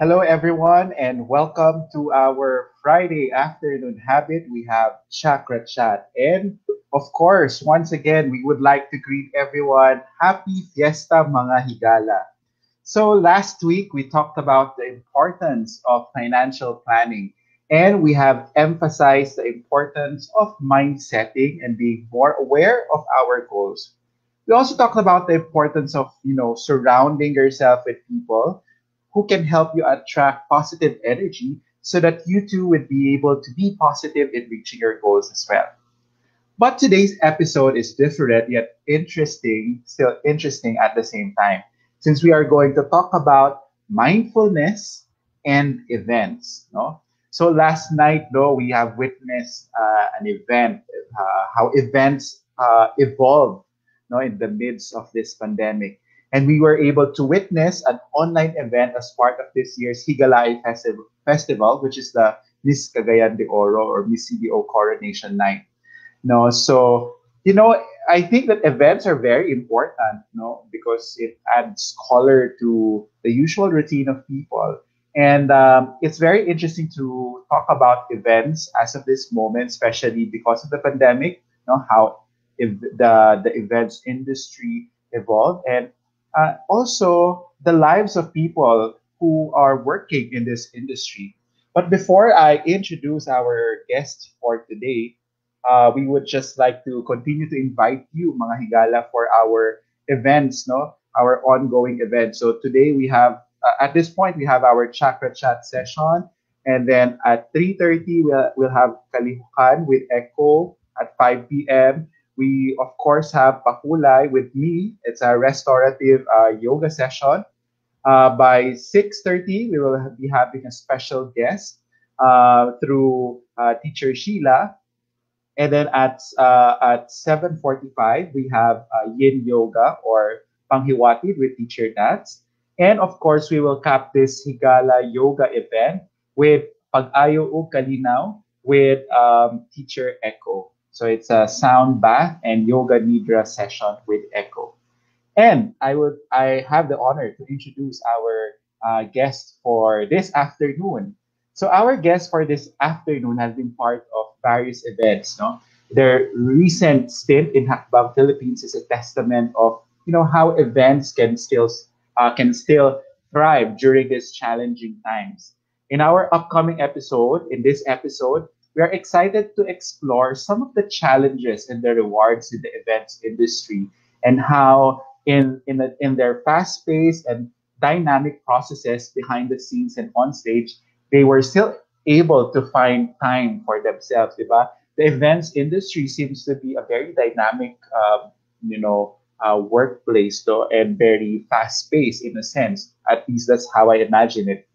Hello, everyone, and welcome to our Friday afternoon habit. We have Chakra Chat. And of course, once again, we would like to greet everyone Happy Fiesta Mga Higala. So, last week we talked about the importance of financial planning, and we have emphasized the importance of mind setting and being more aware of our goals. We also talked about the importance of, you know, surrounding yourself with people who can help you attract positive energy so that you too would be able to be positive in reaching your goals as well. But today's episode is different yet interesting, still interesting at the same time, since we are going to talk about mindfulness and events. No? So last night, though, we have witnessed uh, an event, uh, how events uh, evolve no, in the midst of this pandemic. And we were able to witness an online event as part of this year's Higalaay Festival, Festival which is the Miss Cagayan de Oro or Miss CDO Coronation Night. No, so you know, I think that events are very important, know, because it adds color to the usual routine of people. And um, it's very interesting to talk about events as of this moment, especially because of the pandemic, you know, how if the, the events industry evolved and uh, also the lives of people who are working in this industry. But before I introduce our guest for today, uh, we would just like to continue to invite you, mga higala, for our events, no? Our ongoing events. So today we have, uh, at this point, we have our chakra chat session, and then at 3:30 we'll we'll have Kalihukan with Echo at 5 p.m. We, of course, have Pakulay with me. It's a restorative uh, yoga session. Uh, by 6.30, we will be having a special guest uh, through uh, teacher Sheila. And then at uh, at 7.45, we have uh, Yin Yoga or Panghiwati with teacher Nats. And of course, we will cap this Higala Yoga event with Pag-ayo Kalinaw with um, teacher Echo. So it's a sound bath and yoga nidra session with Echo. And I would I have the honor to introduce our uh, guest for this afternoon. So our guest for this afternoon has been part of various events. No, their recent stint in Hakbang Philippines is a testament of you know how events can still uh, can still thrive during these challenging times. In our upcoming episode, in this episode, we are excited to explore some of the challenges and the rewards in the events industry and how in in, in their fast-paced and dynamic processes behind the scenes and on stage they were still able to find time for themselves the events industry seems to be a very dynamic um, you know uh, workplace though and very fast-paced in a sense. At least that's how i imagine it.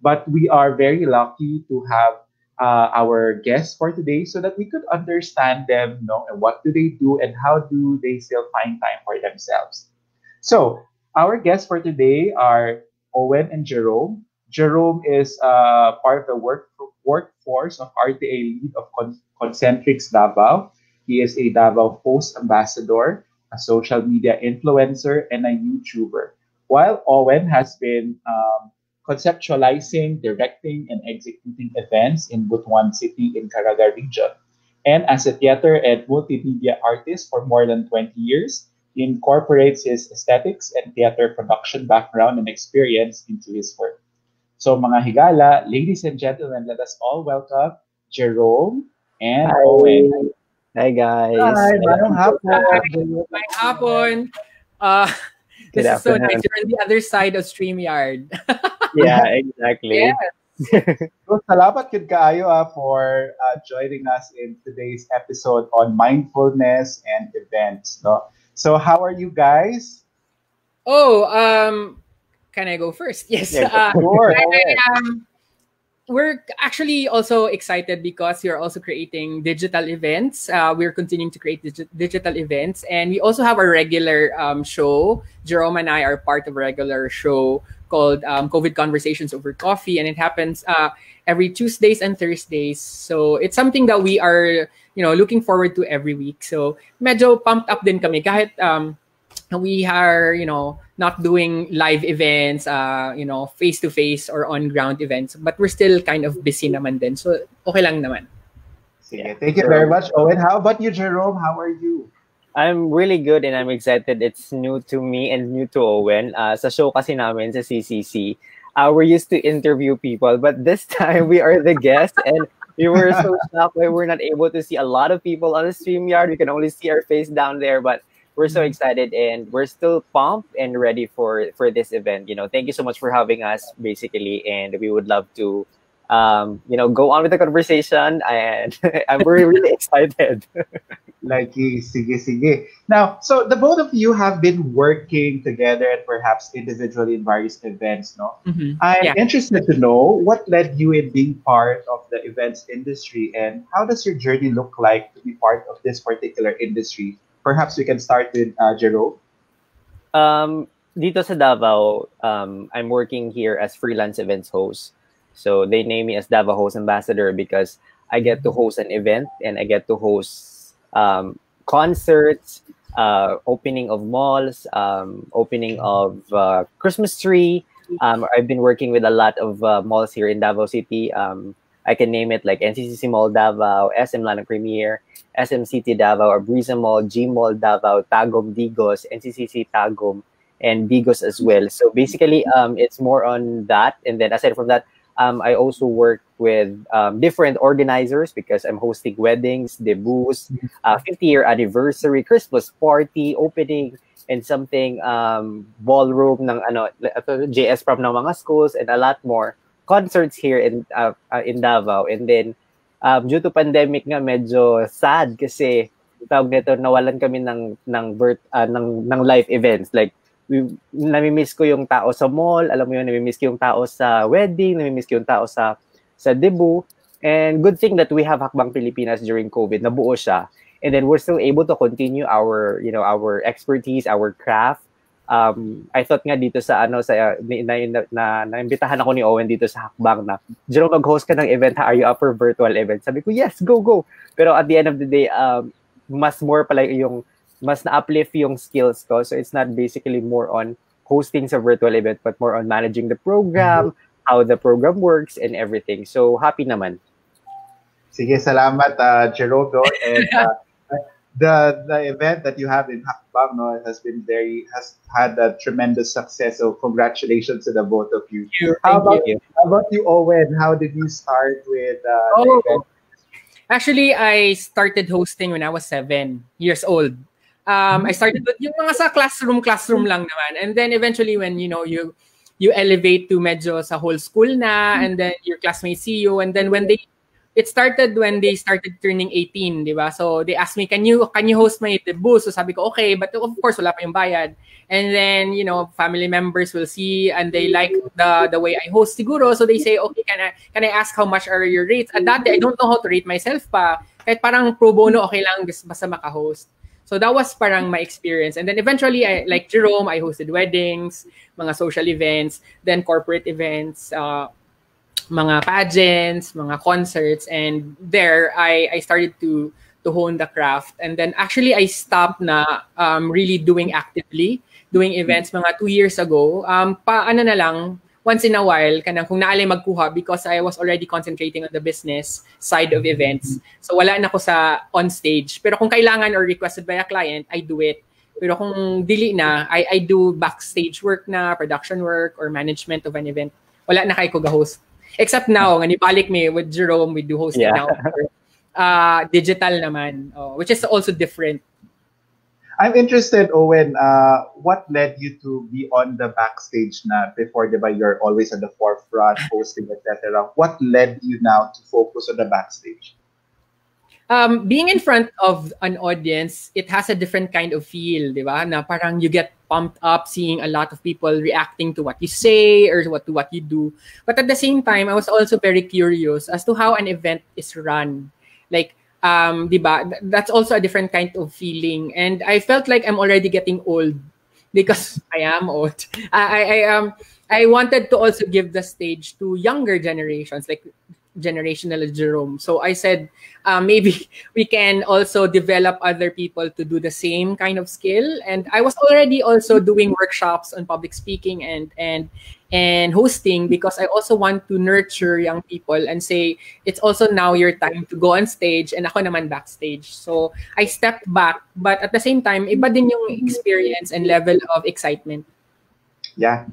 But we are very lucky to have uh, our guests for today so that we could understand them, you know, and what do they do and how do they still find time for themselves. So our guests for today are Owen and Gerome. Gerome is uh, part of the work, workforce of RTA lead of Con- Concentrix Davao. He is a Davao Host ambassador, a social media influencer, and a YouTuber. While Owen has been um, conceptualizing, directing, and executing events in Butuan City in Caraga region. And as a theater and multimedia artist for more than 20 years, he incorporates his aesthetics and theater production background and experience into his work. So mga higala, ladies and gentlemen, let us all welcome Gerome and Hi. Owen. Hi guys. Hi, Manong hapon. May hapon. Uh, this Good is so afternoon. nice. You're on the other side of StreamYard. Yeah, exactly. yes. So, salamat yun kaayo ah, for uh, joining us in today's episode on mindfulness and events. No? So, how are you guys? Oh, um, can I go first? Yes. Yeah, uh, Sure. I- um, we're actually also excited because you're also creating digital events. Uh, we're continuing to create digi- digital events, and we also have a regular um, show. Jerome and I are part of a regular show called um, COVID Conversations Over Coffee, and it happens uh, every Tuesdays and Thursdays. So it's something that we are, you know, looking forward to every week. So medyo pumped up din kami. Kahit um, we are you know not doing live events uh you know face to face or on ground events but we're still kind of busy naman din. So okay lang naman. Sige, thank you very much Owen. How about you Gerome? How are you I'm really good and I'm excited. It's new to me and new to Owen. Uh, sa show kasi namin sa CCC, uh, we're used to interview people, but this time we are the guests and we were so shocked why we're not able to see a lot of people on the stream yard. We can only see our face down there, but we're so excited and we're still pumped and ready for for this event. You know, thank you so much for having us, basically, and we would love to, um, you know, go on with the conversation. And I'm really really excited. Like, sige, sige. Now, so the both of you have been working together and perhaps individually in various events, no? Mhm. I'm Yeah. interested to know what led you in being part of the events industry and how does your journey look like to be part of this particular industry? Perhaps we can start with uh, Gerome. Um, dito sa Davao, um, I'm working here as freelance events host. So they name me as Davao Ambassador because I get to host an event and I get to host um, concerts, uh, opening of malls, um, opening of uh, Christmas tree. Um, I've been working with a lot of uh, malls here in Davao City. Um, I can name it like NCCC Mall Davao, SM Lanang Premier, SM City Davao, or Brisa Mall, G Mall Davao, Tagum Digos, NCCC Tagum, and Digos as well. So basically, um, it's more on that. And then aside from that, um, I also work with um, different organizers because I'm hosting weddings, debuts, uh, 50 year anniversary, Christmas party, opening, and something um, ballroom ng ano, JS prom ng mga schools, and a lot more concerts here in uh, uh, in Davao. And then um, due to pandemic nga medyo sad kasi tawag nito nawalan kami ng ng birth uh, ng ng live events like nami-miss ko yung tao sa mall, alam mo yun, nami-miss ko yung tao sa wedding, nami-miss ko yung tao sa sa debut. And good thing that we have Hakbang Pilipinas during COVID, nabuo siya. And then we're still able to continue our, you know, our expertise, our craft. Um, I thought nga dito sa ano sa na, na, na, naimbitahan ako ni Owen dito sa Hakbang na, Jerome, mag-host ka ng event, ha? are you up for virtual event? Sabi ko, yes, go, go. Pero at the end of the day, um, mas more pala yung mas na-uplift yung skills ko. So it's not basically more on hosting sa virtual event, but more on managing the program, how the program works, and everything. So happy naman. Sige, salamat uh, Gerome. And uh, the the event that you have in Hakbang no, has been very has had a tremendous success. So congratulations to the both of you. How about you. how about you, Owen? How did you start with uh, the Oh. event? Actually, I started hosting when I was seven years old. Um, I started with yung mga sa classroom, classroom lang naman. And then eventually when, you know, you you elevate to medyo sa whole school na and then your classmates see you and then when they it started when they started turning 18, di ba? So they asked me, can you can you host my debut? So sabi ko, okay, but of course wala pa yung bayad. And then, you know, family members will see and they like the the way I host siguro. So they say, okay, can I can I ask how much are your rates? At that day, I don't know how to rate myself pa. Kahit parang pro bono, okay lang, bas- basta maka-host. So that was parang my experience. And then eventually, I, like Jerome, I hosted weddings, mga social events, then corporate events, uh, mga pageants, mga concerts, and there I I started to to hone the craft. And then actually I stopped na um, really doing actively doing events mga two years ago. Um, pa ano na lang once in a while kanang kung naalay magkuha because I was already concentrating on the business side of events. So wala na ako sa on stage. Pero kung kailangan or requested by a client, I do it. Pero kung dili na, I, I do backstage work na, production work, or management of an event. Wala na kay ko ga-host. Except now, nga nibalik me with Jerome, we do hosting Yeah. now. Uh, digital naman, oh, which is also different. I'm interested, Owen. Uh, what led you to be on the backstage now before, di ba, you're always on the forefront, hosting, etc. What led you now to focus on the backstage? um, being in front of an audience, it has a different kind of feel, di ba? Na parang you get pumped up seeing a lot of people reacting to what you say or what to what you do. But at the same time, I was also very curious as to how an event is run. Like, um, di ba? Th- That's also a different kind of feeling. And I felt like I'm already getting old because I am old. I, I um I wanted to also give the stage to younger generations, like generational Gerome. So I said, uh, maybe we can also develop other people to do the same kind of skill. And I was already also doing workshops on public speaking and and and hosting because I also want to nurture young people and say it's also now your time to go on stage and ako naman backstage. So I stepped back, but at the same time, iba din yung experience and level of excitement. Yeah.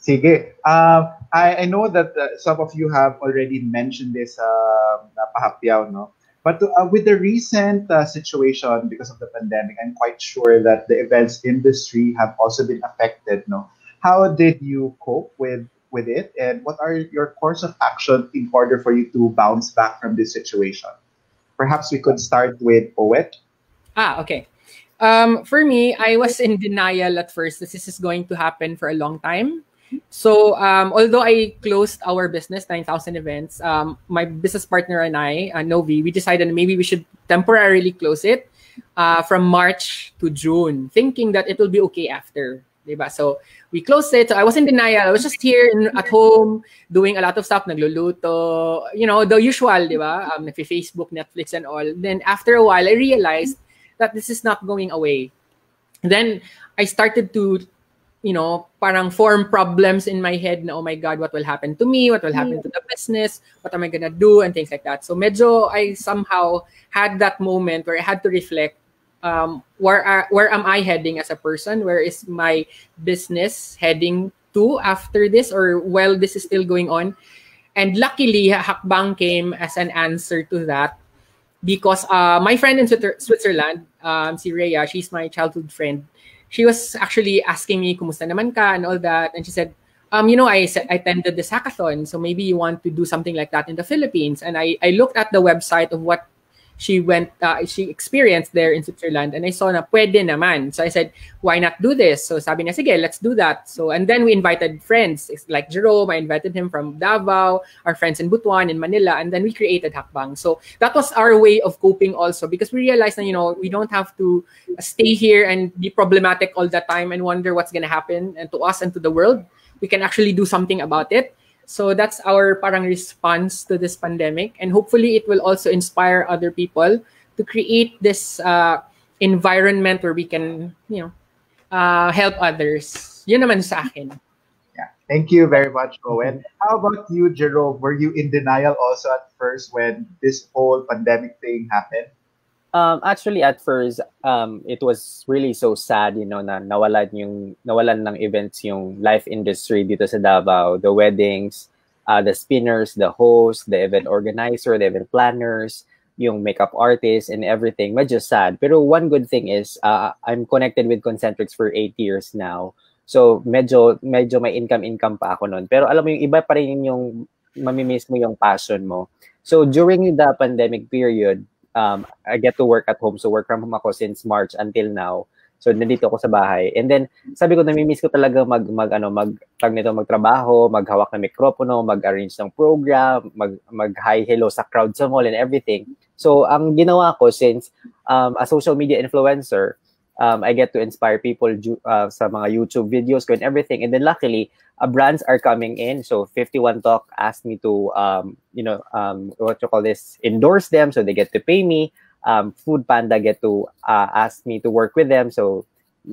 Sige. Uh, I, I know that uh, some of you have already mentioned this uh, no? But uh, with the recent uh, situation because of the pandemic, I'm quite sure that the events industry have also been affected, no? how did you cope with with it and what are your course of action in order for you to bounce back from this situation perhaps we could start with poet ah okay um, for me i was in denial at first that this is going to happen for a long time so um, although i closed our business 9000 events um, my business partner and i uh, novi we decided maybe we should temporarily close it uh, from march to june thinking that it will be okay after Diba? So we closed it. So I was in denial. I was just here in, at home doing a lot of stuff, nagluluto, you know, the usual, diba? Um, Facebook, Netflix, and all. Then after a while, I realized that this is not going away. Then I started to, you know, parang form problems in my head na, oh my God, what will happen to me? What will happen to the business? What am I gonna do? And things like that. So medyo I somehow had that moment where I had to reflect um, where are, where am I heading as a person? Where is my business heading to after this, or while this is still going on? And luckily, Hakbang came as an answer to that because uh, my friend in Switzerland, um, si Rhea, she's my childhood friend. She was actually asking me, "Kumusta naman ka?" and all that, and she said, um, you know, I I attended this hackathon, so maybe you want to do something like that in the Philippines. And I I looked at the website of what she went, uh, she experienced there in Switzerland. And I saw na pwede naman. So I said, why not do this? So sabi niya, sige, let's do that. So, and then we invited friends. It's like Gerome, I invited him from Davao, our friends in Butuan, in Manila, and then we created Hakbang. So that was our way of coping also because we realized that, you know, we don't have to stay here and be problematic all the time and wonder what's going to happen and to us and to the world. We can actually do something about it. So that's our parang response to this pandemic. And hopefully it will also inspire other people to create this uh, environment where we can, you know, uh, help others. Yun naman sa akin. Yeah. Thank you very much, Owen. How about you, Jerome? Were you in denial also at first when this whole pandemic thing happened? Um, actually, at first, um, it was really so sad, you know, na nawalan yung nawalan ng events yung life industry dito sa Davao, the weddings, uh, the spinners, the host, the event organizer, the event planners, yung makeup artists and everything. Medyo sad. Pero one good thing is uh, I'm connected with Concentrix for eight years now. So medyo medyo may income-income pa ako noon. Pero alam mo yung iba pa rin yung mamimiss mo yung passion mo. So during the pandemic period, um, I get to work at home. So work from home ako since March until now. So nandito ako sa bahay. And then sabi ko nami-miss ko talaga mag mag ano mag tag nito magtrabaho, maghawak ng mikropono, mag-arrange ng program, mag mag hi hello sa crowd sa mall and everything. So ang ginawa ko since um, a social media influencer, um, I get to inspire people uh, sa mga YouTube videos ko and everything. And then luckily, uh, brands are coming in. So 51 Talk asked me to, um, you know, um, what you call this, endorse them so they get to pay me. Um, Food Panda get to uh, ask me to work with them. So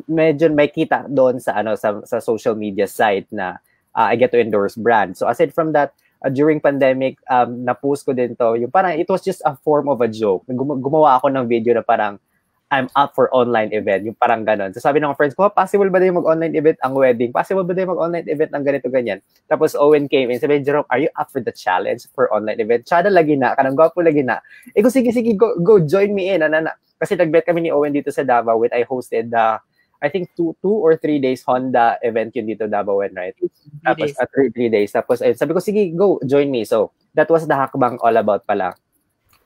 medyo may kita doon sa ano sa, sa social media site na uh, I get to endorse brands. So aside from that, uh, during pandemic, um, na-post ko din to. Yung parang it was just a form of a joke. Gum- gumawa ako ng video na parang I'm up for online event. Yung parang ganon. So sabi ng friends ko, possible ba din mag-online event ang wedding? Possible ba din mag-online event ang ganito, ganyan? Tapos Owen came in, sabi, Jerome, are you up for the challenge for online event? Tsada lagi na, kanang gwapo lagi na. Eh ko, sige, sige, go, go join me in. Ano, Kasi nag-bet kami ni Owen dito sa Davao when I hosted the, I think, two, two or three days Honda event yun dito Davao, right? Three Tapos, days. Uh, three, three days. Tapos, ayun, sabi ko, sige, go, join me. So, that was the Hakbang all about pala.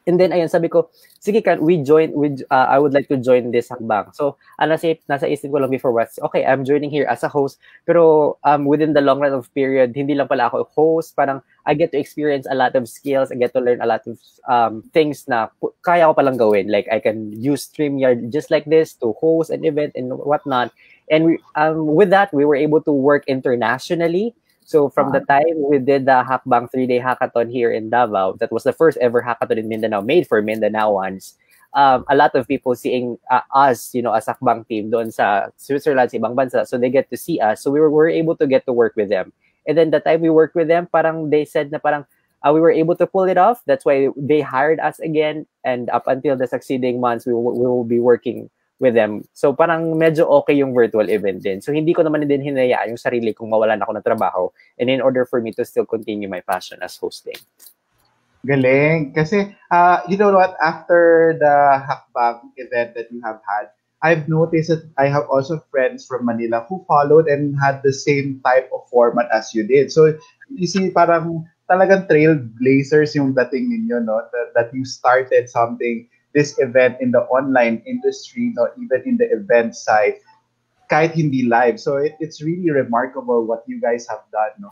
And then ayun sabi ko, sige can we join with uh, I would like to join this hakbang. So, ano si nasa isip ko lang before what okay, I'm joining here as a host. Pero um within the long run of period, hindi lang pala ako host, parang I get to experience a lot of skills, I get to learn a lot of um things na kaya ko palang gawin. Like I can use StreamYard just like this to host an event and whatnot. And we, um with that, we were able to work internationally So from the time we did the Hakbang three-day hackathon here in Davao, that was the first ever hackathon in Mindanao, made for Mindanaoans. Um, a lot of people seeing uh, us, you know, as a Hakbang team doon sa Switzerland, sa ibang bansa. So they get to see us. So we were, we were able to get to work with them. And then the time we worked with them, parang they said na parang uh, we were able to pull it off. That's why they hired us again. And up until the succeeding months, we will, we will be working with them. So parang medyo okay yung virtual event din. So hindi ko naman din hinayaan yung sarili kung mawalan ako ng trabaho and in order for me to still continue my passion as hosting. Galing. Kasi, uh, you know what, after the Hakbang event that you have had, I've noticed that I have also friends from Manila who followed and had the same type of format as you did. So, you see, parang talagang trailblazers yung dating ninyo, no? That, that you started something this event in the online industry, no, even in the event side, kahit hindi live. So it, it's really remarkable what you guys have done. No?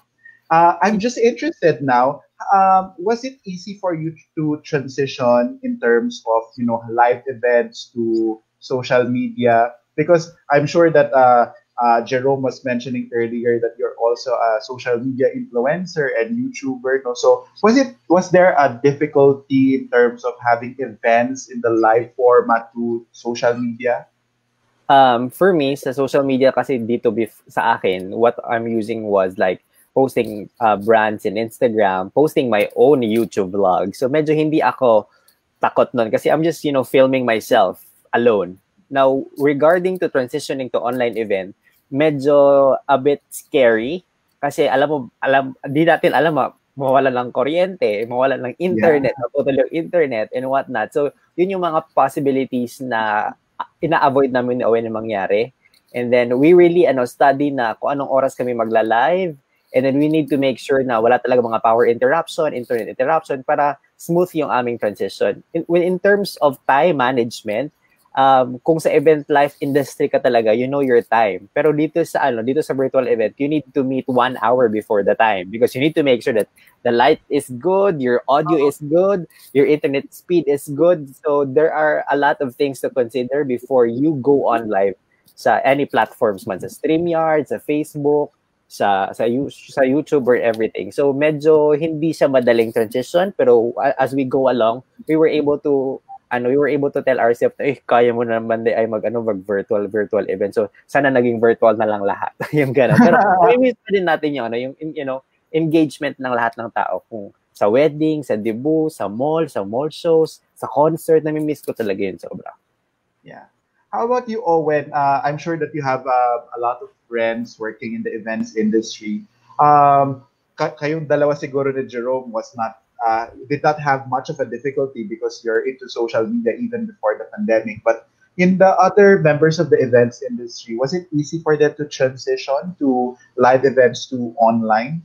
Uh, I'm just interested now. Um, was it easy for you to transition in terms of you know live events to social media? Because I'm sure that uh, uh, Gerome was mentioning earlier that you're also a social media influencer and YouTuber. No? So was it was there a difficulty in terms of having events in the live format to social media? Um, for me, sa social media kasi dito bef- sa akin, what I'm using was like posting uh, brands in Instagram, posting my own YouTube vlog. So medyo hindi ako takot nun kasi I'm just, you know, filming myself alone. Now, regarding to transitioning to online event, medyo a bit scary kasi alam mo alam di natin alam ma mawala ng kuryente, mawala ng internet, yeah. maputol yung internet and what not. So, yun yung mga possibilities na ina-avoid namin na na mangyari. And then we really ano study na kung anong oras kami magla-live and then we need to make sure na wala talaga mga power interruption, internet interruption para smooth yung aming transition. In, in terms of time management, um, kung sa event life industry ka talaga, you know your time. Pero dito sa ano, dito sa virtual event, you need to meet one hour before the time because you need to make sure that the light is good, your audio is good, your internet speed is good. So there are a lot of things to consider before you go on live sa any platforms man sa StreamYard, sa Facebook, sa sa sa YouTube or everything. So medyo hindi siya madaling transition pero as we go along, we were able to ano, we were able to tell ourselves na, eh, kaya mo naman di ay mag, ano, mag virtual, virtual event. So, sana naging virtual na lang lahat. yung gano'n. Pero, may pa din natin yung, ano, yung, you know, engagement ng lahat ng tao. Kung sa wedding, sa debut, sa mall, sa mall shows, sa concert, nami-miss ko talaga yun sobra. Yeah. How about you, Owen? Uh, I'm sure that you have uh, a lot of friends working in the events industry. Um, kayong dalawa siguro ni Jerome was not uh, did not have much of a difficulty because you're into social media even before the pandemic. But in the other members of the events industry, was it easy for them to transition to live events to online?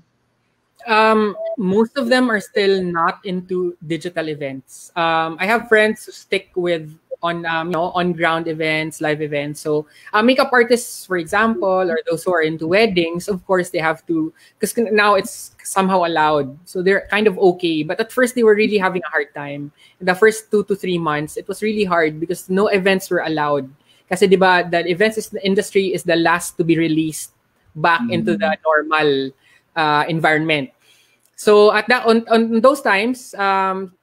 Um, most of them are still not into digital events. Um, I have friends who stick with on um, you know on ground events, live events. So uh, makeup artists, for example, or those who are into weddings, of course they have to because now it's somehow allowed. So they're kind of okay. But at first they were really having a hard time. In the first two to three months, it was really hard because no events were allowed. Kasi di ba, the events industry is the last to be released back mm-hmm. into the normal uh, environment. So at that on, on those times, um,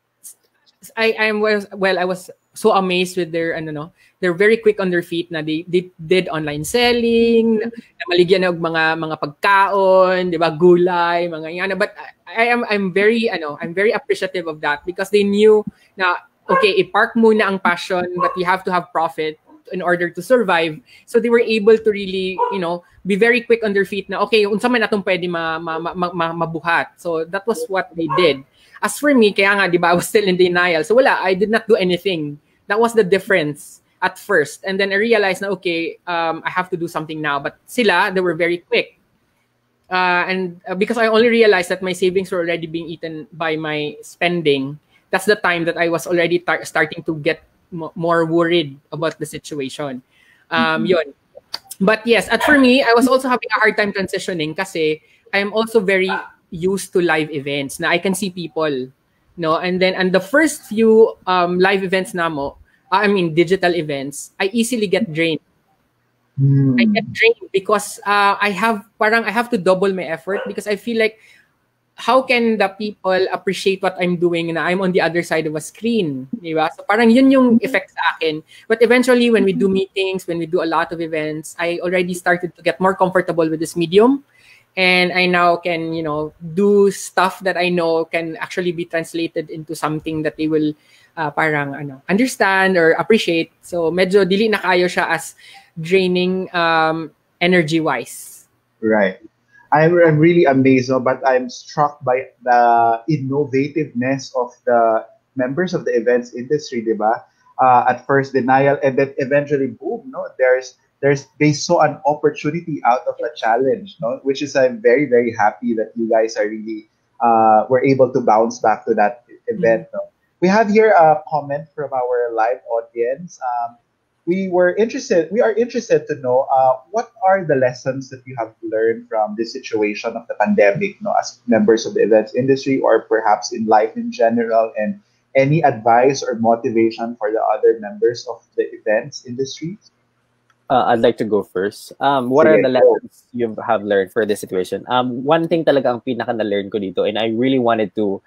I I was well I was so amazed with their ano no they're very quick on their feet na they, they did online selling na, na maligyan og mga mga pagkaon di ba gulay mga yan but I, am I'm very ano I'm very appreciative of that because they knew na okay i-park muna ang passion but you have to have profit in order to survive. So they were able to really you know be very quick on their feet na okay unsa man atong pwede ma, ma, ma, ma, mabuhat. So that was what they did As for me, kaya nga, di ba, I was still in denial. So wala, I did not do anything. That was the difference at first. And then I realized na, okay, um, I have to do something now. But sila, they were very quick. Uh, and uh, because I only realized that my savings were already being eaten by my spending, that's the time that I was already tar- starting to get m- more worried about the situation. Um, mm-hmm. Yun. But yes, at for me, I was also having a hard time transitioning kasi I'm also very used to live events na I can see people no and then and the first few um live events na mo I mean digital events I easily get drained Hmm. I get drained because uh, I have parang I have to double my effort because I feel like how can the people appreciate what I'm doing na I'm on the other side of a screen, di ba? So parang yun yung effect sa akin. But eventually, when we do meetings, when we do a lot of events, I already started to get more comfortable with this medium. And I now can, you know, do stuff that I know can actually be translated into something that they will uh, parang ano, understand or appreciate. So medyo dili na kayo siya as draining um, energy-wise. Right. I'm, I'm really amazed, but I'm struck by the innovativeness of the members of the events industry, diba? Uh, at first denial, and then eventually, boom, no, there's there's they saw an opportunity out of a challenge, no, which is I'm very very happy that you guys are really uh, were able to bounce back to that event. No? We have here a comment from our live audience. Um, we were interested we are interested to know uh, what are the lessons that you have learned from this situation of the pandemic know, as members of the events industry or perhaps in life in general and any advice or motivation for the other members of the events industry Uh, I'd like to go first. Um, what Sige, are the go. lessons you have learned for this situation? Um, one thing talaga ang pinaka na-learn ko dito, and I really wanted to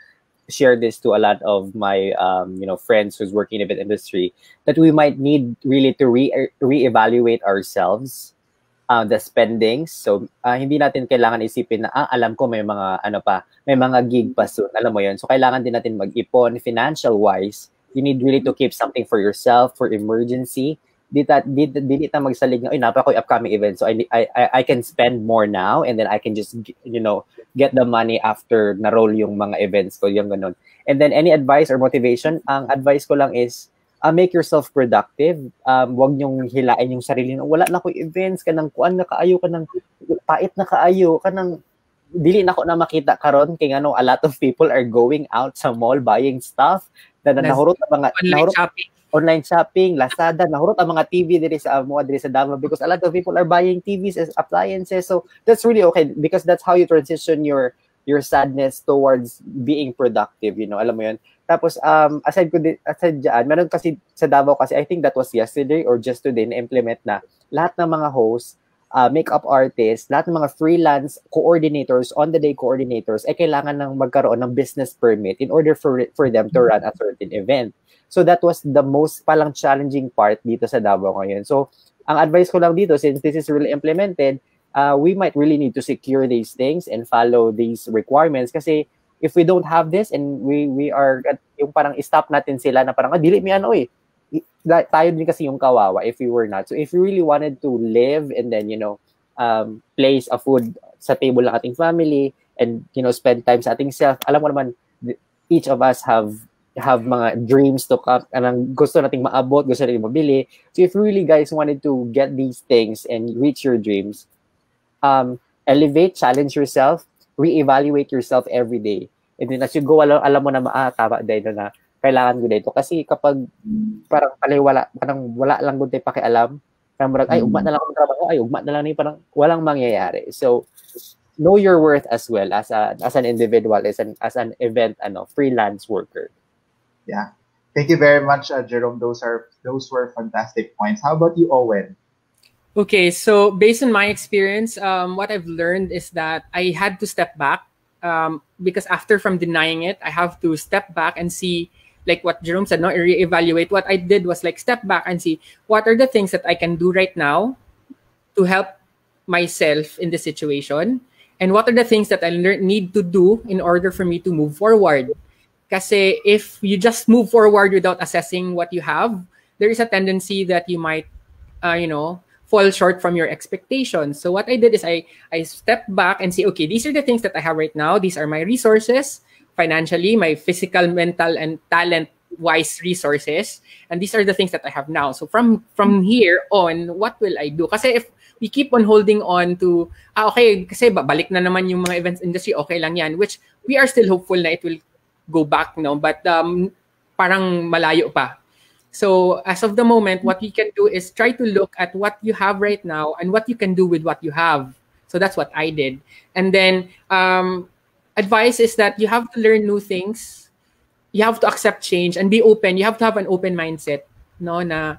share this to a lot of my um, you know friends who's working in the industry, that we might need really to re reevaluate ourselves, uh, the spendings. So uh, hindi natin kailangan isipin na ah, alam ko may mga ano pa, may mga gig pa soon. Alam mo 'yun. So kailangan din natin mag-ipon financial wise. You need really to keep something for yourself for emergency di ta di, di, ta magsalig na ay napa ko upcoming event so I, I I can spend more now and then I can just you know get the money after na roll yung mga events ko yung ganun. And then any advice or motivation? Ang advice ko lang is uh, make yourself productive. Um wag nyong hilain yung sarili na wala na ko events kanang kuan na kaayo kanang pait na kaayo kanang dili na ko na makita karon kay ngano a lot of people are going out sa mall buying stuff na nahurot ang mga nahurot shopping. Online shopping, Lazada, nahurot ang mga TV diri sa amo diri sa Davao because a lot of people are buying TVs as appliances. So that's really okay because that's how you transition your your sadness towards being productive, you know, alam mo yun. Tapos um aside ko di- aside diyan, meron kasi sa Davao kasi I think that was yesterday or just today na implement na lahat ng mga hosts uh, makeup artists, lahat ng mga freelance coordinators, on-the-day coordinators, ay kailangan ng magkaroon ng business permit in order for for them to run a certain event. So that was the most palang challenging part dito sa Davao ngayon. So ang advice ko lang dito, since this is really implemented, uh, we might really need to secure these things and follow these requirements. Kasi if we don't have this and we we are at- yung parang stop natin sila na parang ah, dili mi ano eh. Tayo din kasi yung kawawa if we were not. So if we really wanted to live and then you know um place a food sa table ng ating family and you know spend time sa ating self alam mo naman each of us have have mga dreams to come anong gusto nating maabot gusto nating mabili. So if really guys wanted to get these things and reach your dreams um elevate challenge yourself reevaluate yourself every day. And then as you go alam, alam mo na ah, tama dahil na kailangan ko dito. Kasi kapag parang palay wala parang wala lang gud tay pakialam parang murag, ay ugma na lang akong trabaho ay ugma na lang ni parang walang mangyayari. So know your worth as well as a as an individual as an as an event ano freelance worker Yeah. Thank you very much, uh, Gerome. Those are those were fantastic points. How about you, Owen? Okay, so based on my experience, um, what I've learned is that I had to step back um, because after from denying it, I have to step back and see, like what Gerome said, no, reevaluate. What I did was like step back and see what are the things that I can do right now to help myself in the situation, and what are the things that I need to do in order for me to move forward. Kasi if you just move forward without assessing what you have, there is a tendency that you might, uh, you know, fall short from your expectations. So what I did is I I stepped back and say, okay, these are the things that I have right now. These are my resources, financially, my physical, mental, and talent wise resources, and these are the things that I have now. So from from here on, what will I do? Kasi if we keep on holding on to ah okay kasi babalik na naman yung mga events industry okay lang yan which we are still hopeful na it will go back no? But um parang malayo pa. So as of the moment what you can do is try to look at what you have right now and what you can do with what you have. So that's what i did. And then um advice is that you have to learn new things. You have to accept change and be open. You have to have an open mindset no? Na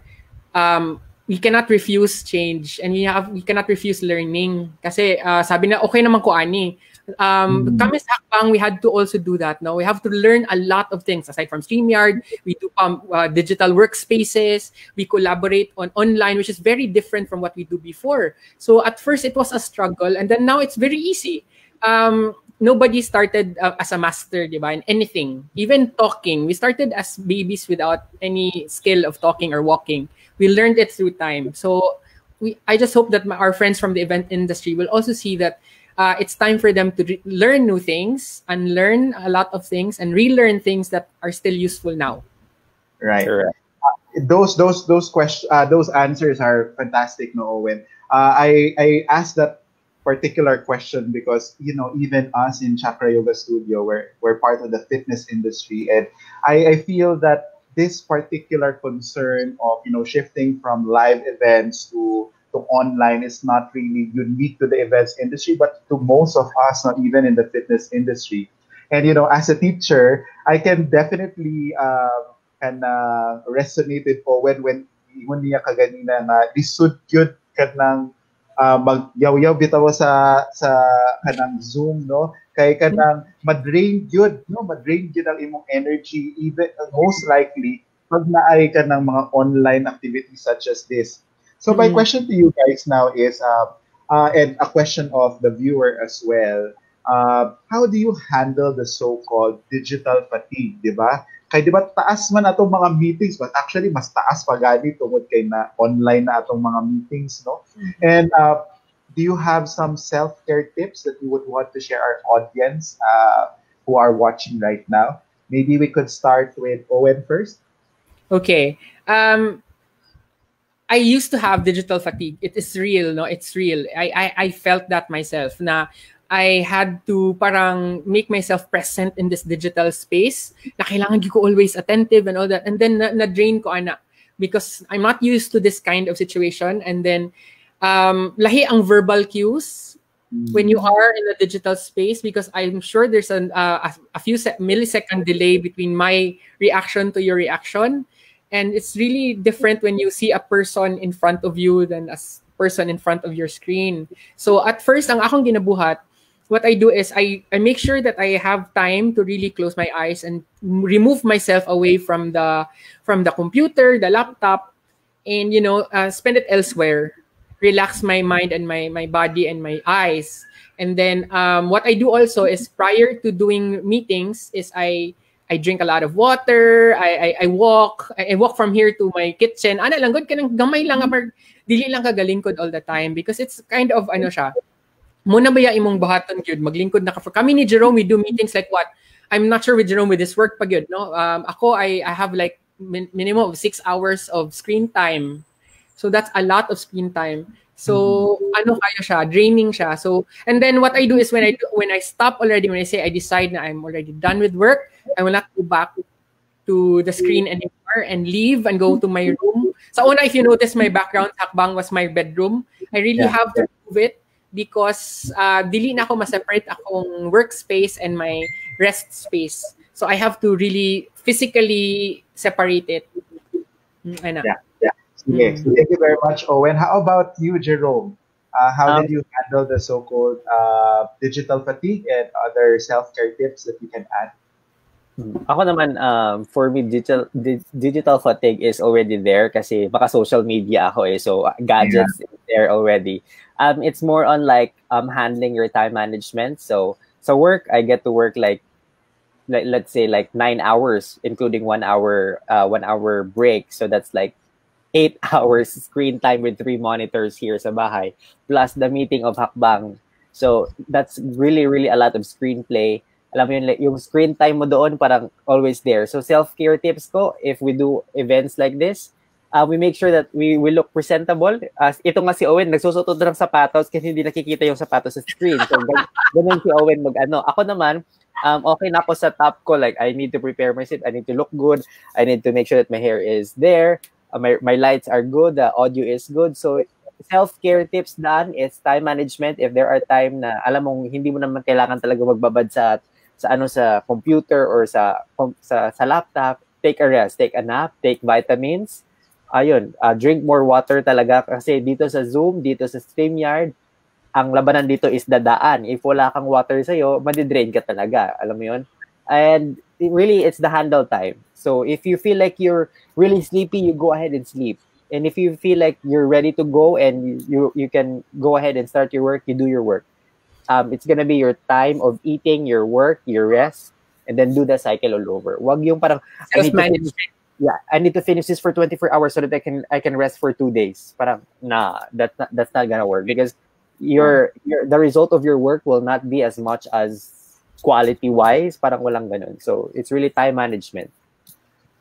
um we cannot refuse change and we have we cannot refuse learning. Kasi uh, sabi na okay naman ko ani um mm. kami sa Hakbang we had to also do that no we have to learn a lot of things aside from StreamYard we do um, uh, digital workspaces we collaborate on online which is very different from what we do before so at first it was a struggle and then now it's very easy um nobody started uh, as a master, di ba, in anything. Even talking, we started as babies without any skill of talking or walking. We learned it through time. So we, I just hope that my, our friends from the event industry will also see that uh, it's time for them to re- learn new things, unlearn a lot of things, and relearn things that are still useful now. Right. Uh, those those those questions, uh, those answers are fantastic, no Owen. Uh, I I asked that particular question because you know even us in Chakra Yoga Studio we're, we're part of the fitness industry and I, I feel that this particular concern of you know shifting from live events to to online is not really unique to the events industry but to most of us not even in the fitness industry. And you know as a teacher I can definitely uh, can uh, resonate with Owen when when niya kaganina na lisod yun ka ng uh, magyaw-yaw bitaw sa sa kanang Zoom no? Kay kanang madrain gyud no? Madrain gyud ang imong energy even most likely pag naay ka ng mga online activities such as this so my mm-hmm. question to you guys now is uh, uh, and a question of the viewer as well uh, how do you handle the so-called digital fatigue di ba? Kay di ba taas man atong mga meetings but actually mas taas pa gani tungod kay na online na atong mga meetings no? Mm-hmm. and uh, do you have some self-care tips that you would want to share our audience uh, who are watching right now? Maybe we could start with Owen first. Okay. Um I used to have digital fatigue. It is real, no? It's real. I I, I felt that myself. Na I had to parang make myself present in this digital space na kailangan ko always attentive and all that. And then na-drain ko ana because I'm not used to this kind of situation. And then um, lahi ang verbal cues when you are in the digital space because I'm sure there's an, uh, a, a few se- millisecond delay between my reaction to your reaction. And it's really different when you see a person in front of you than a person in front of your screen. So at first, ang akong ginabuhat, what I do is I, I make sure that I have time to really close my eyes and remove myself away from the from the computer, the laptop, and you know uh, spend it elsewhere. Relax my mind and my my body and my eyes. And then um, what I do also is prior to doing meetings is I I drink a lot of water. I I, I walk. I, I walk from here to my kitchen. Ana lang good kanang gamay lang apar dili lang kagalingkod all the time because it's kind of ano siya muna ba ya imong bahaton gyud maglingkod na ka for kami ni Gerome we do meetings like what I'm not sure with Gerome with this work pa gyud no um, ako I I have like min- minimum of six hours of screen time so that's a lot of screen time so mm-hmm. ano kaya siya draining siya so and then what I do is when I do, when I stop already when I say I decide na I'm already done with work I will not go back to the screen anymore and leave and go to my room. So una, if you notice, my background hakbang was my bedroom. I really yeah. have to move it because uh, dili na ako ma-separate akong workspace and my rest space. So I have to really physically separate it. Mm, yeah, Okay. Mm. Thank you very much, Owen. How about you, Gerome? Uh, how um, did you handle the so-called uh, digital fatigue and other self-care tips that you can add? Hmm. Ako naman, um, for me, digital di- digital fatigue is already there kasi baka social media ako eh. So, gadgets yeah. there already. Um, it's more on like um, handling your time management. So, so work, I get to work like, like let's say like nine hours, including one hour, uh, one hour break. So that's like eight hours screen time with three monitors here sa bahay, plus the meeting of hakbang. So that's really, really a lot of screenplay. Alam mo yun, yung screen time mo doon parang always there. So self-care tips ko, if we do events like this, uh, we make sure that we we look presentable. As uh, ito nga si Owen, nagsusuot ng sapatos kasi hindi nakikita yung sapatos sa screen. So, ganun si Owen mag-ano. Ako naman, um, okay na ako sa top ko. Like, I need to prepare myself. I need to look good. I need to make sure that my hair is there. Uh, my, my lights are good. The audio is good. So, self-care tips daan is time management. If there are time na alam mong hindi mo naman kailangan talaga magbabad sa sa ano sa computer or sa sa sa laptop, take a rest, take a nap, take vitamins, ayun, uh, drink more water talaga kasi dito sa Zoom, dito sa StreamYard, ang labanan dito is dadaan. If wala kang water sa'yo, madidrain ka talaga. Alam mo yun? And really, it's the handle time. So if you feel like you're really sleepy, you go ahead and sleep. And if you feel like you're ready to go and you you can go ahead and start your work, you do your work. Um, it's gonna be your time of eating, your work, your rest, and then do the cycle all over. Wag yung parang I need to finish, yeah, I need to finish this for 24 hours so that I can I can rest for two days. Parang nah, that's not that's not gonna work because your your the result of your work will not be as much as quality wise. Parang walang ganun. So it's really time management.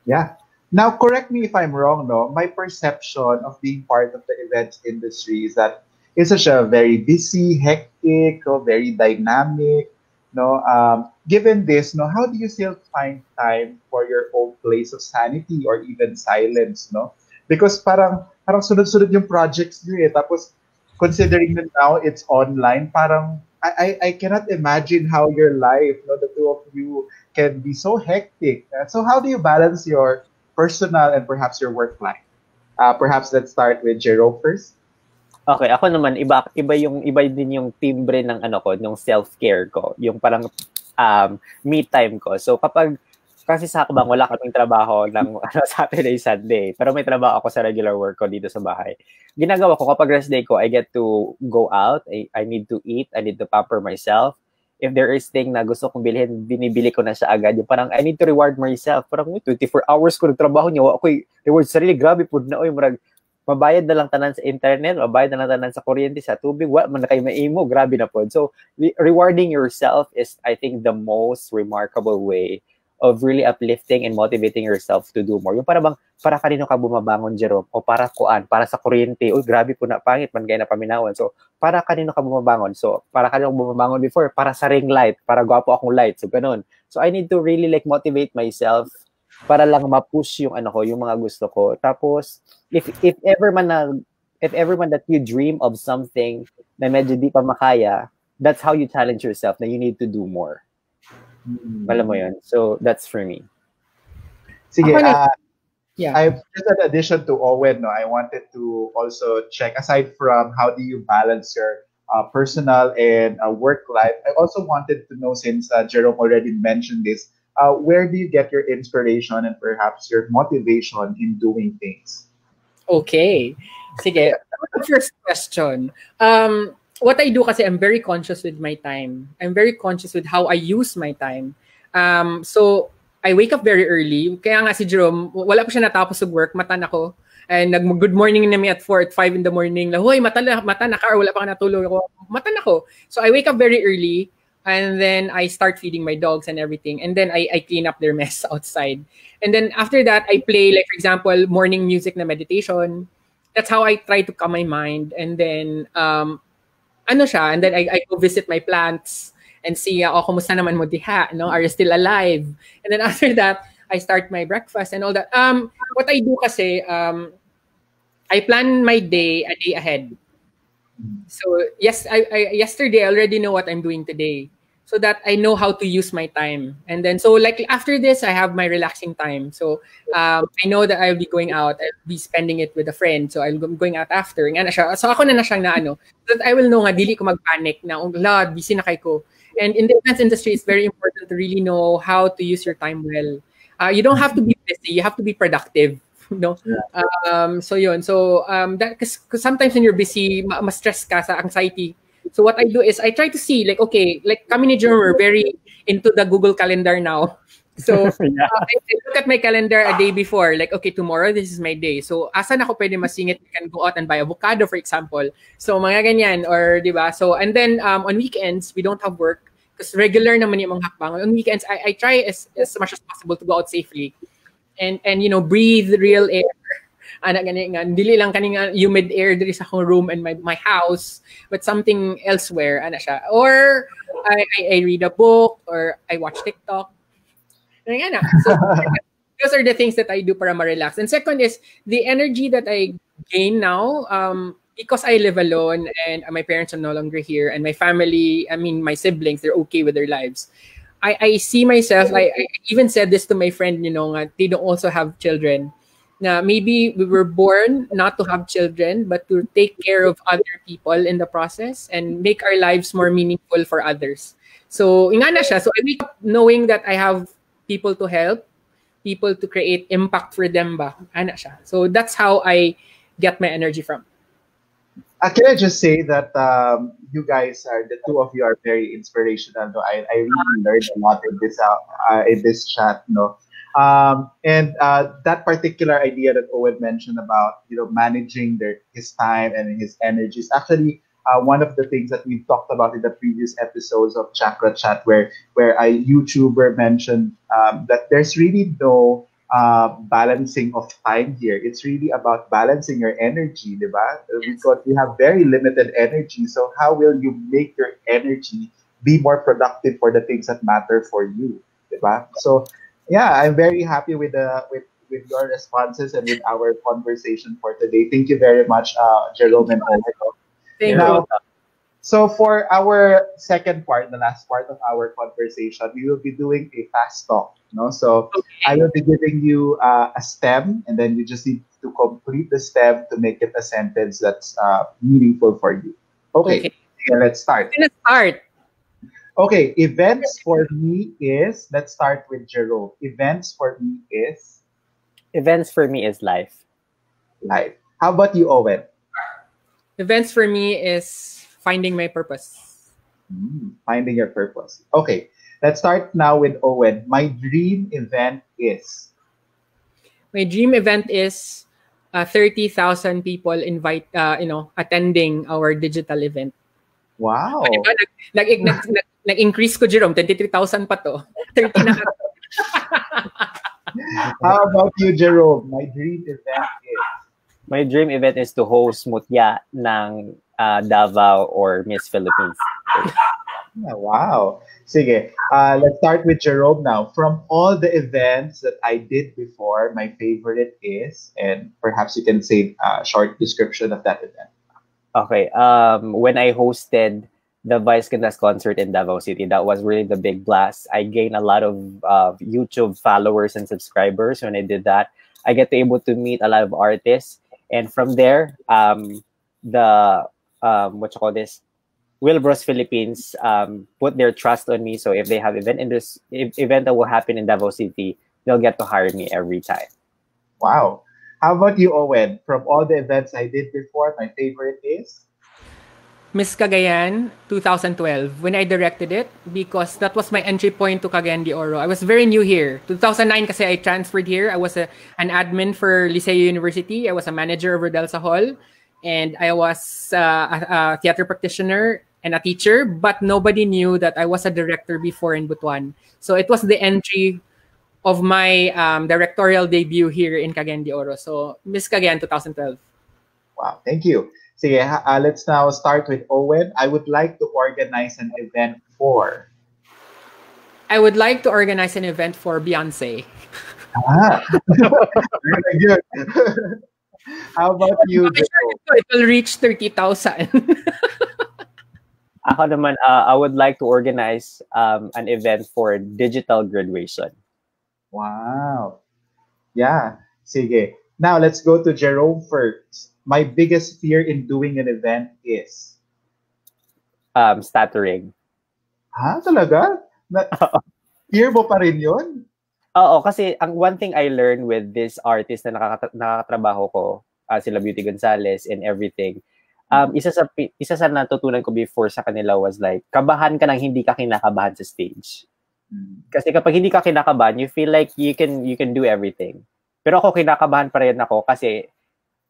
Yeah. Now, correct me if I'm wrong, no? My perception of being part of the events industry is that it's such a very busy, hectic, no, very dynamic, no? Um, given this, no, how do you still find time for your own place of sanity or even silence, no? Because parang parang sunod-sunod yung projects niyo eh. Tapos considering that now it's online, parang I, I, cannot imagine how your life, no, the two of you can be so hectic. Uh, so how do you balance your personal and perhaps your work life? Uh, perhaps let's start with Jerome first. Okay, ako naman iba iba yung iba din yung timbre ng ano ko, yung self-care ko, yung parang um me time ko. So kapag kasi sa Hakbang wala kaming trabaho ng ano, Saturday, Sunday, pero may trabaho ako sa regular work ko dito sa bahay. Ginagawa ko kapag rest day ko, I get to go out, I, I need to eat, I need to pamper myself. If there is thing na gusto kong bilhin, binibili ko na siya agad. Yung parang I need to reward myself. Parang 24 hours ko nagtrabaho niya, ako reward sarili, grabe po na, oy, marag, mabayad na lang tanan sa internet, mabayad na lang tanan sa kuryente, sa tubig, wa man na kayo maimo, grabe na po. So, re- rewarding yourself is, I think, the most remarkable way of really uplifting and motivating yourself to do more. Yung para bang, para kanino ka bumabangon, Jerome? O para kuan? Para sa kuryente? Uy, grabe po na, pangit man kaya na paminawan. So, para kanino ka bumabangon? So, para kanino ka bumabangon before? Para sa ring light. Para gwapo akong light. So, ganun. So, I need to really like motivate myself para lang ma-push yung ano ko, yung mga gusto ko. Tapos, if if ever man na, if ever man that you dream of something na medyo di pa makaya, that's how you challenge yourself na you need to do more. Mm. Alam mo yun? So, that's for me. Sige, Ako uh, Yeah. I just an addition to Owen, no, I wanted to also check aside from how do you balance your uh, personal and uh, work life. I also wanted to know since uh, Gerome already mentioned this, uh, where do you get your inspiration and perhaps your motivation in doing things? Okay. Sige. First question. Um, what I do kasi I'm very conscious with my time. I'm very conscious with how I use my time. Um, so I wake up very early. Kaya nga si Jerome, wala pa siya natapos sa work, matan ako. And nag good morning na me at 4 at 5 in the morning. La, Hoy, mata na, mata na ka or wala pa ka natulog ako. Matan ako. So I wake up very early and then I start feeding my dogs and everything. And then I, I clean up their mess outside. And then after that, I play, like for example, morning music na meditation. That's how I try to calm my mind. And then, um, ano siya, and then I, I go visit my plants and see, uh, oh, kumusta naman mo diha, no? Are you still alive? And then after that, I start my breakfast and all that. Um, what I do kasi, um, I plan my day a day ahead. So yes, I, I yesterday I already know what I'm doing today, so that I know how to use my time. And then so like after this, I have my relaxing time. So um, I know that I'll be going out. I'll be spending it with a friend. So I'm go- going out after. Nga na siya. So ako na na siyang na ano. So that I will know nga dili ko magpanic na oh lord busy na kay ko. And in the events industry, it's very important to really know how to use your time well. Uh, you don't have to be busy. You have to be productive. No, um, so yun. So um, that because sometimes when you're busy, ma- ma-stress ka sa anxiety. So what I do is I try to see like okay, like kami ni Jerome are very into the Google Calendar now. So Yeah. uh, I, I look at my calendar a day before, like okay, tomorrow this is my day. So asan ako pwede masingit? I can go out and buy avocado, for example. So mga ganyan, or di ba? So and then um, on weekends we don't have work because regular naman yung mga hakbang. On weekends I, I try as, as much as possible to go out safely and and you know breathe real air. Ana gani nga dili lang kani nga humid air diri sa akong room and my my house but something elsewhere ana siya or I, I, I read a book or I watch TikTok Ano nga. So, those are the things that I do para ma-relax. And second is the energy that I gain now um, because I live alone and my parents are no longer here and my family, I mean, my siblings, they're okay with their lives. I, I see myself, I, I even said this to my friend, you know, they don't also have children. Na maybe we were born not to have children but to take care of other people in the process and make our lives more meaningful for others. So, nga na siya. So, I wake up knowing that I have people to help, people to create impact for them ba. So, that's how I get my energy from. Uh, can I just say that um, you guys are the two of you are very inspirational. No? I, I really learned a lot in this uh, uh, in this chat. No, um, and uh, that particular idea that Owen mentioned about you know managing their his time and his energy is actually uh, one of the things that we've talked about in the previous episodes of Chakra Chat, where where a YouTuber mentioned um, that there's really no uh, balancing of time here. It's really about balancing your energy, diba? Because you have very limited energy. So how will you make your energy be more productive for the things that matter for you, diba? So yeah, I'm very happy with the with with your responses and with our conversation for today. Thank you very much, uh, Gerome and. Thank Now, you. so for our second part, the last part of our conversation, we will be doing a fast talk. No, so I will be giving you uh, a stem, and then you just need to complete the stem to make it a sentence that's uh, meaningful for you. Okay, Okay. yeah, let's start. Gonna start. Okay, events for me is let's start with Gerome. Events for me is Events for me is life. life. How about you, Owen? Events for me is finding my purpose. Hmm, finding your purpose. Okay, let's start now with Owen. My dream event is My dream event is uh, 30,000 people invite uh, you know attending our digital event. wow. Diba? Nag, nag, nag, nag, nag-increase ko Jerome 23,000 pa to. 30 na. How about you, Jerome? My dream event is My dream event is to host Mutya ng uh, Davao or Miss Philippines. Yeah, wow. Sige. Uh, let's start with Jerome now. From all the events that I did before, my favorite is, and perhaps you can say a short description of that event. Okay. Um, when I hosted the Vice Gandas concert in Davao City, that was really the big blast. I gained a lot of uh, YouTube followers and subscribers when I did that. I get to able to meet a lot of artists, and from there, um, the um, what you call this, Wilbros Philippines um, put their trust on me. So if they have event in this event that will happen in Davao City, they'll get to hire me every time. Wow. How about you, Owen? From all the events I did before, my favorite is Miss Cagayan 2012 when I directed it because that was my entry point to Cagayan de Oro. I was very new here. 2009 kasi I transferred here. I was a, an admin for Liceo University. I was a manager of Rodelsa Hall and I was uh, a, a theater practitioner and a teacher but nobody knew that I was a director before in Butuan. So it was the entry of my um, directorial debut here in Cagayan de Oro. So Miss Cagayan 2012. wow. Thank you. Sige, ha- uh, let's now start with Owen. I would like to organize an event for. I would like to organize an event for Beyonce. Ah, very good. How about you, I'm sure it will reach 30,000. Ako naman, uh, I would like to organize um, an event for digital graduation. Wow. Yeah. Sige. Now let's go to Gerome first. My biggest fear in doing an event is. Um, stuttering. Ha? Talaga? Na, fear mo pa rin yun? Oo, kasi ang one thing I learned with this artist na nakaka- nakakatrabaho ko, uh, sila Beauty Gonzalez and everything, um, isa sa isa sa natutunan ko before sa kanila was like, kabahan ka nang hindi ka kinakabahan sa stage. Kasi kapag hindi ka kinakabahan, you feel like you can you can do everything. Pero ako kinakabahan pa rin ako kasi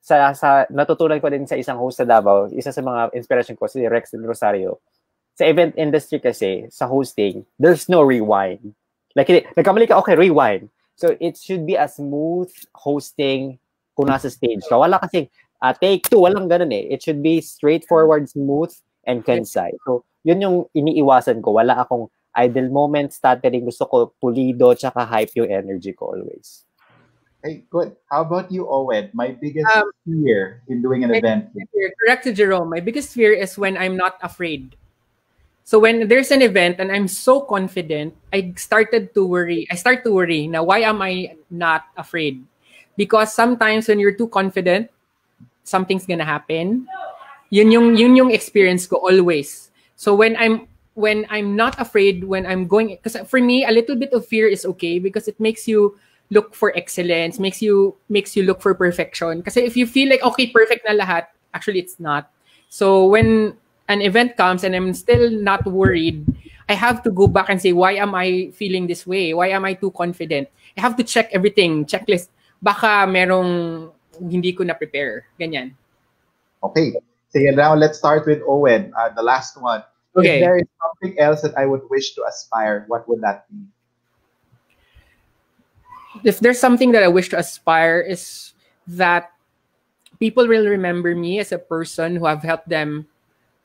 sa sa natutunan ko din sa isang host sa Davao, isa sa mga inspiration ko si Rex Del Rosario. Sa event industry kasi, sa hosting, there's no rewind. Like, nagkamali ka, okay, rewind. So, it should be a smooth hosting kung nasa stage ka. Wala kasi, ah, take two, walang ganun eh. It should be straightforward, smooth, and concise. So, yun yung iniiwasan ko. Wala akong idle moments, stuttering. Gusto ko pulido, tsaka hype yung energy ko always. Hey, good. How about you, Owen? My biggest Um, fear in doing an event. fear, correct to Gerome. My biggest fear is when I'm not afraid. So when there's an event and I'm so confident, I started to worry. I start to worry. Now, why am I not afraid? because sometimes when you're too confident, something's gonna happen. Yun yung yun yung experience ko always. So when I'm when I'm not afraid when I'm going because for me a little bit of fear is okay because it makes you look for excellence, makes you makes you look for perfection. Because if you feel like okay, perfect na lahat, actually it's not. So when an event comes and I'm still not worried, I have to go back and say, why am I feeling this way? Why am I too confident? I have to check everything, checklist. Baka merong hindi ko na prepare. Ganyan. Okay. So now let's start with Owen, uh, the last one. Okay. If there is something else that I would wish to aspire, what would that be? If there's something that I wish to aspire is that people will remember me as a person who have helped them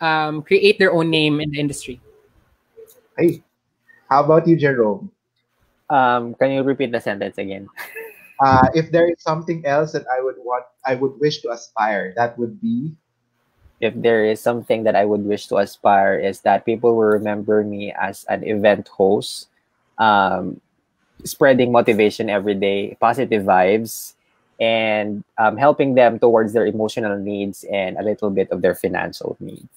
um, create their own name in the industry. Hey, how about you, Gerome? Um, can you repeat the sentence again? Uh, if there is something else that I would want, I would wish to aspire, that would be if there is something that I would wish to aspire is that people will remember me as an event host, um, spreading motivation every day, positive vibes, and um, helping them towards their emotional needs and a little bit of their financial needs.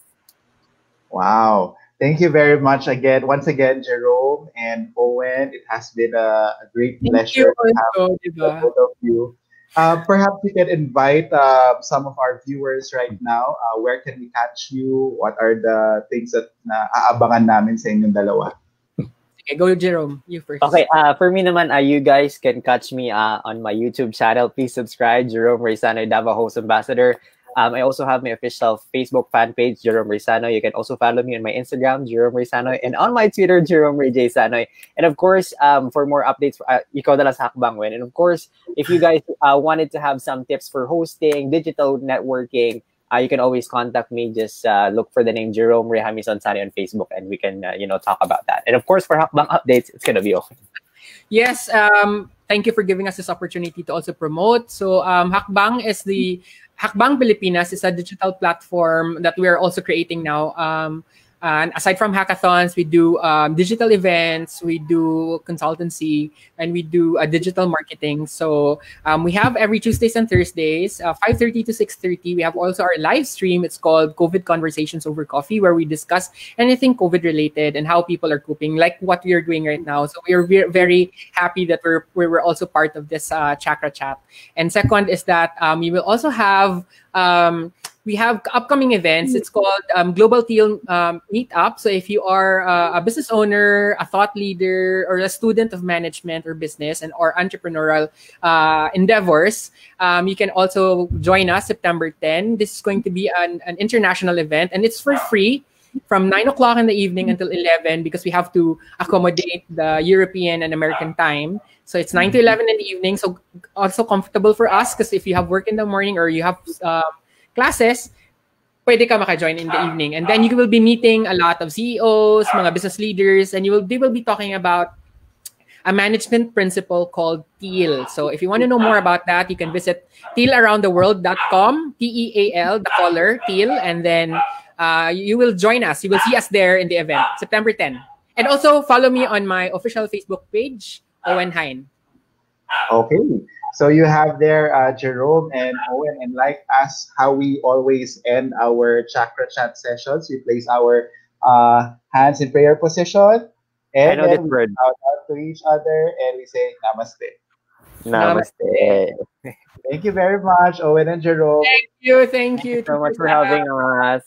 Wow. Thank you very much again. Once again, Gerome and Owen, it has been a, a great Thank pleasure you to have also, diba? both of you. Uh, perhaps we can invite uh, some of our viewers right now. Uh, where can we catch you? What are the things that naaabangan namin sa inyong dalawa? Okay, go Gerome. You first. Okay, uh, for me naman, uh, you guys can catch me uh, on my YouTube channel. Please subscribe, Gerome Rizano, Davao Host Ambassador. Um, I also have my official Facebook fan page, Gerome Rizano. You can also follow me on my Instagram, Gerome Rizano, and on my Twitter, Gerome Ray J. Sanoy. And of course, um, for more updates, uh, ikaw na lang sa Hakbang Wen. And of course, if you guys uh, wanted to have some tips for hosting, digital networking, uh, you can always contact me. Just uh, look for the name Gerome Ray Hamison Sani on Facebook, and we can, uh, you know, talk about that. And of course, for Hakbang updates, it's gonna be okay. Yes, um, thank you for giving us this opportunity to also promote. So, um, Hakbang is the Hakbang Pilipinas is a digital platform that we are also creating now. Um, and aside from hackathons, we do um, digital events, we do consultancy, and we do uh, digital marketing. So um, we have every Tuesdays and Thursdays, uh, 5.30 to 6.30. We have also our live stream. It's called COVID Conversations Over Coffee, where we discuss anything COVID related and how people are coping, like what we are doing right now. So we are ve- very happy that we're, we're also part of this uh, Chakra Chat. And second is that um, we will also have um, we have upcoming events. It's called um, Global Teal um, Meetup. So if you are uh, a business owner, a thought leader, or a student of management or business and or entrepreneurial uh, endeavors, um, you can also join us September 10. This is going to be an, an international event, and it's for free from 9 o'clock in the evening until 11 because we have to accommodate the European and American time. So it's 9 to 11 in the evening. So also comfortable for us because if you have work in the morning or you have um, classes, pwede ka maka-join in the evening. And then you will be meeting a lot of CEOs, mga business leaders, and you will they will be talking about a management principle called TEAL. So if you want to know more about that, you can visit tealaroundtheworld.com, T-E-A-L, the color, TEAL, and then uh, you will join us. You will see us there in the event, September 10. And also follow me on my official Facebook page, Owen Hein. Okay. So you have there uh, Gerome and Owen, and like us, how we always end our chakra chat sessions, we place our uh, hands in prayer position, and I know then we word. shout out to each other, and we say Namaste. Namaste. Thank you very much, Owen and Gerome. Thank you. Thank you. so much for having us.